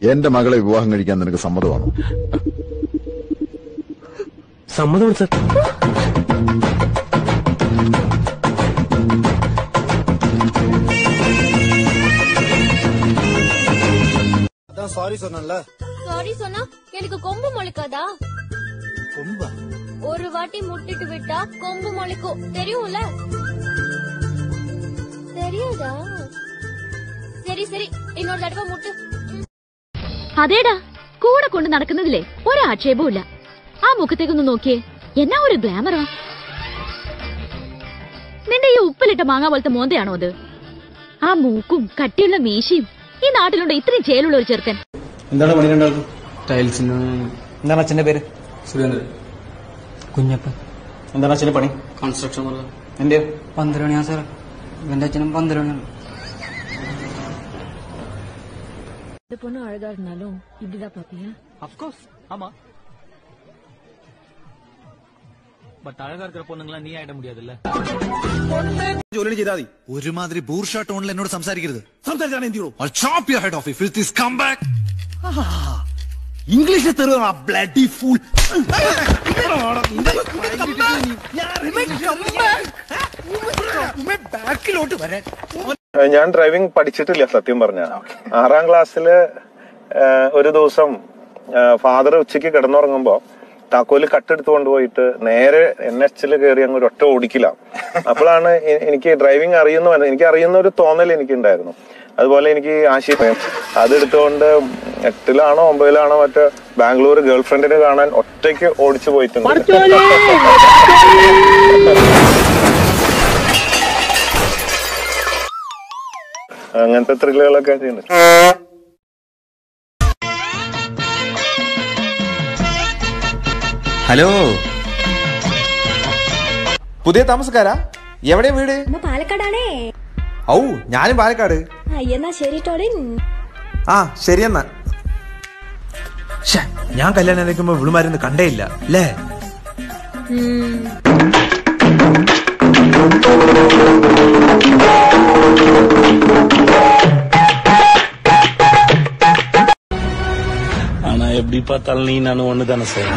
എന്റെ മകളെ വിവാഹം കഴിക്കാൻ നിനക്ക് സമ്മതമാണോ സമ്മതമാണ് സർ அதான் சாரி சொன்னேன்ல சாரி சொன்னா எனக்கு கொம்பு முளைக்காதா கொம்பா ஒரு வாட்டி முட்டிட்டு விட்டா கொம்பு முளைக்கும் தெரியும்ல தெரியாதா சரி சரி இன்னொரு தடவை முட்டு അതേടാ കൂടെ കൊണ്ട് നടക്കുന്നതിലേ ഒരാക്ഷേപവും ആ മുഖത്തേക്കൊന്ന് നോക്കിയേ എന്നാ ഒരു ഗ്ലാമറാ. നിന്റെ ഈ ഉപ്പിലിട്ട മാങ്ങ പോലത്തെ മോന്തയാണോ അത്? ആ മൂക്കും കട്ടിയുള്ള മീശയും ഈ നാട്ടിലുണ്ട് ഇത്രയും ചേലുള്ള ഒരു ചെറുക്കൻ. എന്താണ് പണി രണ്ടാൾക്കും? ടൈൽസിന് എന്താണ് അച്ഛന്റെ പേര്? സുരേന്ദ്രൻ. കുഞ്ഞപ്പൻ. എന്താണ് അച്ഛന്റെ പണി? കൺസ്ട്രക്ഷൻ വർക്ക് എന്റെ പന്ത്രണ്ട് മണിയാ സാർ എന്റെ അച്ഛനും പന്ത്രണ്ട് മണിയാണ് இந்த பொண்ணு அழகா இருந்தாலும் இப்படிதான் பாப்பியா அப்கோர்ஸ் ஆமா பட் அழகா இருக்கிற பொண்ணுங்களா நீ ஆயிட முடியாதுல்ல ജോലി ചെയ്താൽ മതി ഒരുമാതിരി ബൂർഷ ടോണിൽ എന്നോട് സംസാരിക്കരുത് സംസാരിച്ചാണ് എന്ത് ചെയ്യൂ I'll chop your head off if this come back. ഇംഗ്ലീഷിൽ തെറുക ബ്ലഡി ഫുൾ ബാക്കിലോട്ട് വരാൻ ഞാൻ ഡ്രൈവിംഗ് പഠിച്ചിട്ടില്ല സത്യം പറഞ്ഞ. ആറാം ക്ലാസ്സിൽ ഒരു ദിവസം ഫാദർ ഉച്ചയ്ക്ക് കിടന്നുറങ്ങുമ്പോ താക്കോൽ കട്ടെടുത്ത് കൊണ്ടുപോയിട്ട് നേരെ എൻ എച്ചിൽ കയറി അങ്ങ് ഒരൊറ്റ ഓടിക്കില്ല അപ്പോഴാണ് എനിക്ക് ഡ്രൈവിംഗ് അറിയുന്ന എനിക്ക് അറിയുന്ന ഒരു തോന്നൽ എനിക്ക് ഉണ്ടായിരുന്നു അതുപോലെ എനിക്ക് ആശയം അതെടുത്തുകൊണ്ട് എട്ടിലാണോ ഒമ്പതിലാണോ മറ്റേ ബാംഗ്ലൂർ ഗേൾഫ്രണ്ടിനെ കാണാൻ ഒറ്റയ്ക്ക് ഓടിച്ചു പോയിട്ടുണ്ട്. അങ്ങനത്തെ ത്രില്ലുകളൊക്കെ ചെയ്യുന്നത് ഹലോ. പുതിയ താമസക്കാരാ? എവിടെ വീട്? പാലക്കാടാണേ. ഔ ഞാനും പാലക്കാട്. എന്നാ ശരി ആ ശരിയെന്നാ ഞാൻ കല്യാണം കഴിക്കുമ്പോ വിളുമാരൊന്നും കണ്ടേ ഇല്ല അല്ലേ எப்படி பார்த்தாலும் நீ நானும் ஒண்ணுதானே சார்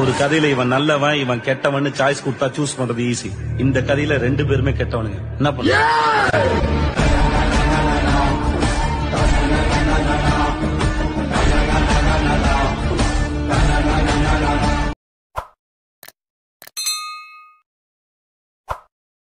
ஒரு கதையில இவன் நல்லவன் இவன் கெட்டவன் சாய்ஸ் கொடுத்தா சூஸ் பண்றது ஈஸி இந்த கதையில ரெண்டு பேருமே கெட்டவனுங்க. என்ன பண்ண?